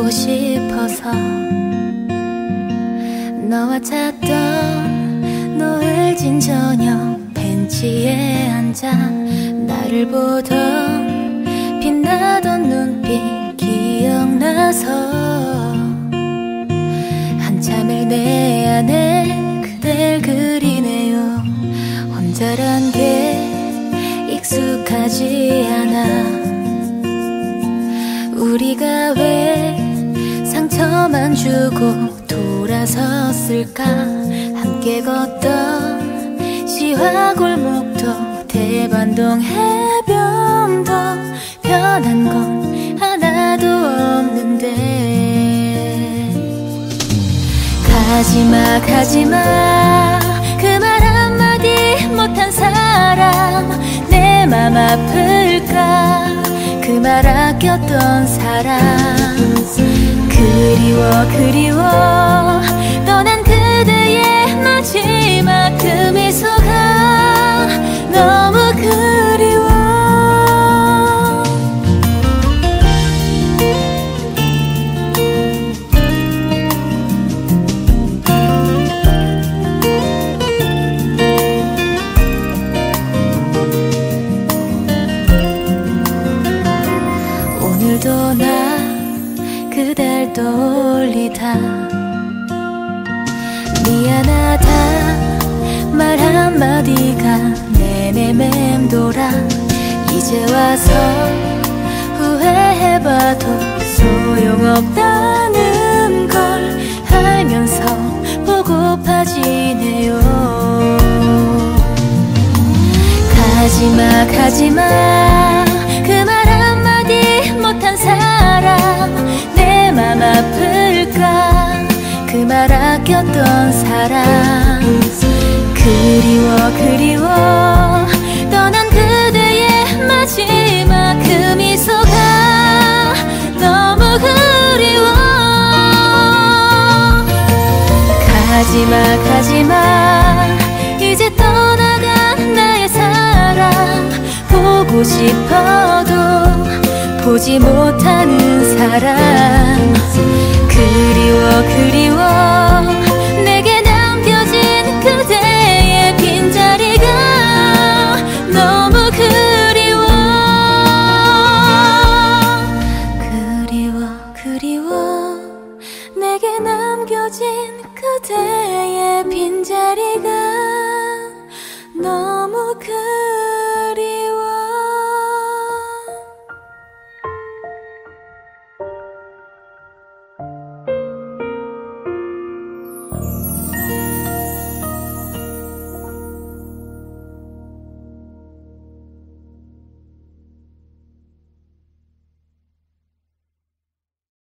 보고 싶어서 너와 찾던 노을 진 저녁 벤치에 앉아 나를 보던 빛나던 눈빛 기억나서 한참을 내 안에 그댈 그리네요. 혼자란 게 익숙하지 않아. 우리가 왜 상처만 주고 돌아섰을까? 함께 걷던 시화 골목도 대반동 해변도 변한 건 하나도 없는데. 가지마 가지마. 그 말 한마디 못한 사람 내 맘 아플까? 그 말 아꼈던 사람 그리워 그리워. 떠난 그댈 떠올리다. 미안하다. 말 한마디가 내내 맴돌아. 이제 와서 후회해봐도 소용없다는 걸 알면서 보고파지네요. 가지마 가지마 그말 아꼈던 사람 그리워 그리워. 떠난 그대의 마지막 그 미소가 너무 그리워. 가지마 가지마. 이제 떠나간 나의 사랑. 보고 싶어도 보지 못하는 사람 빈자리가